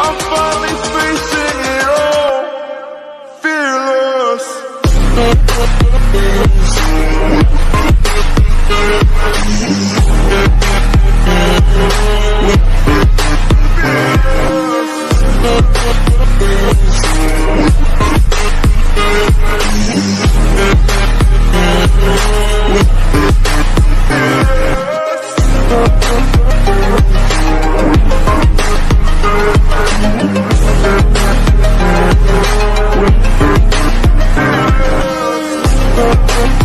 I'm finally facing it all. Fearless. Thank